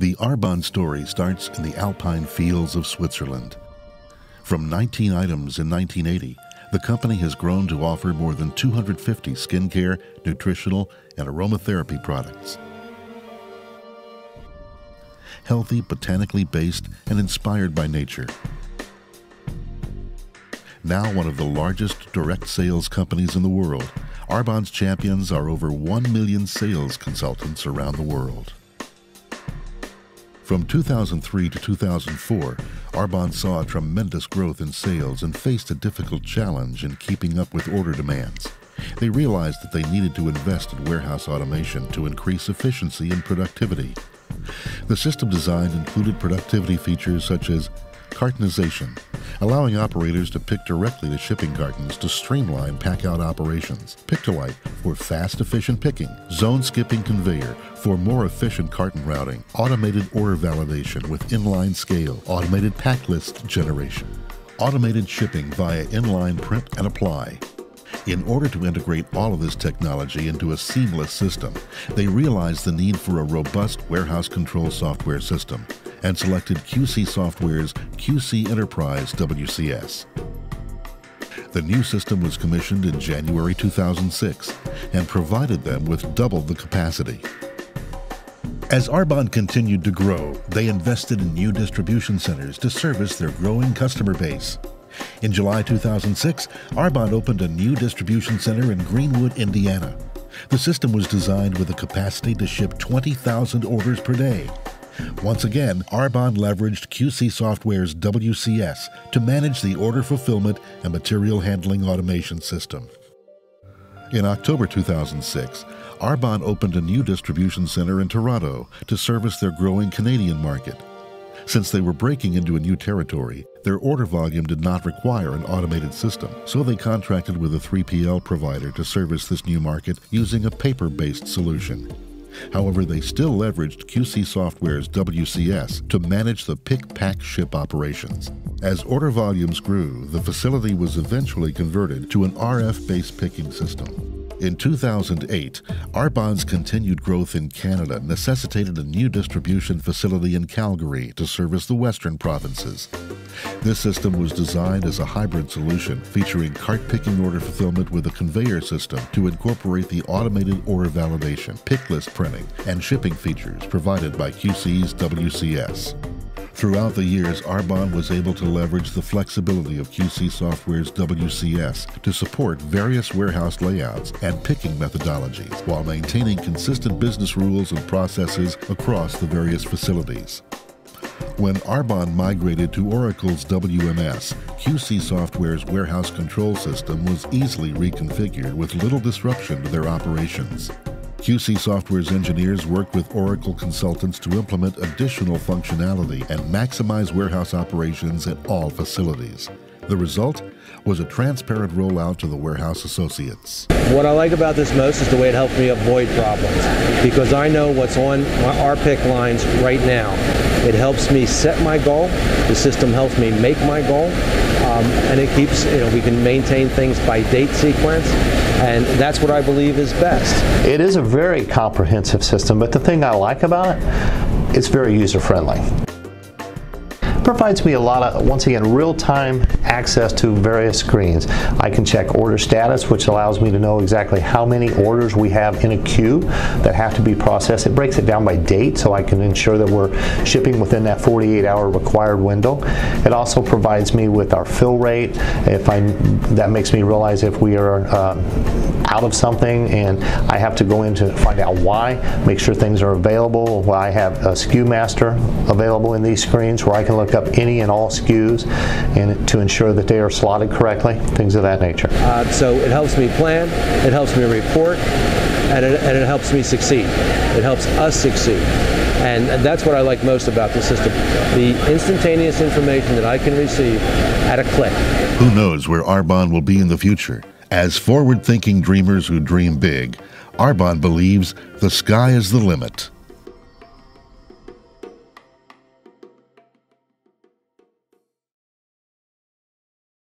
The Arbonne story starts in the alpine fields of Switzerland. From 19 items in 1980, the company has grown to offer more than 250 skincare, nutritional, and aromatherapy products. Healthy, botanically based, and inspired by nature. Now one of the largest direct sales companies in the world, Arbonne's champions are over 1 million sales consultants around the world. From 2003 to 2004, Arbonne saw a tremendous growth in sales and faced a difficult challenge in keeping up with order demands. They realized that they needed to invest in warehouse automation to increase efficiency and productivity. The system design included productivity features such as cartonization, allowing operators to pick directly to shipping cartons to streamline pack-out operations. Pick-to-Light for fast, efficient picking. Zone skipping conveyor for more efficient carton routing. Automated order validation with inline scale. Automated pack list generation. Automated shipping via inline print and apply. In order to integrate all of this technology into a seamless system, they realized the need for a robust warehouse control software system and selected QC Software's QC Enterprise WCS. The new system was commissioned in January 2006 and provided them with double the capacity. As Arbonne continued to grow, they invested in new distribution centers to service their growing customer base. In July 2006, Arbonne opened a new distribution center in Greenwood, Indiana. The system was designed with a capacity to ship 20,000 orders per day. Once again, Arbonne leveraged QC Software's WCS to manage the order fulfillment and material handling automation system. In October 2006, Arbonne opened a new distribution center in Toronto to service their growing Canadian market. Since they were breaking into a new territory, their order volume did not require an automated system, so they contracted with a 3PL provider to service this new market using a paper based solution. However, they still leveraged QC Software's WCS to manage the pick, pack, ship operations. As order volumes grew, the facility was eventually converted to an RF based picking system. In 2008, Arbonne's continued growth in Canada necessitated a new distribution facility in Calgary to service the western provinces. This system was designed as a hybrid solution featuring cart picking order fulfillment with a conveyor system to incorporate the automated order validation, pick list printing, and shipping features provided by QC's WCS. Throughout the years, Arbonne was able to leverage the flexibility of QC Software's WCS to support various warehouse layouts and picking methodologies while maintaining consistent business rules and processes across the various facilities. When Arbonne migrated to Oracle's WMS, QC Software's warehouse control system was easily reconfigured with little disruption to their operations. QC Software's engineers worked with Oracle consultants to implement additional functionality and maximize warehouse operations at all facilities. The result was a transparent rollout to the warehouse associates. What I like about this most is the way it helps me avoid problems because I know what's on our pick lines right now. It helps me set my goal. The system helps me make my goal. Um, and it keeps, you know, we can maintain things by date sequence and that's what I believe is best. It is a very comprehensive system, but the thing I like about it, it's very user friendly provides me a lot of, once again, real-time access to various screens. I can check order status, which allows me to know exactly how many orders we have in a queue that have to be processed. It breaks it down by date, so I can ensure that we're shipping within that 48-hour required window. It also provides me with our fill rate. If I, that makes me realize if we are uh, out of something and I have to go in to find out why, make sure things are available. I have a SKU master available in these screens where I can look up any and all SKUs and to ensure that they are slotted correctly, things of that nature. Uh, so it helps me plan, it helps me report, and it, and it helps me succeed. It helps us succeed. And that's what I like most about the system. The instantaneous information that I can receive at a click. Who knows where Arbonne will be in the future? As forward thinking dreamers who dream big, Arbonne believes the sky is the limit.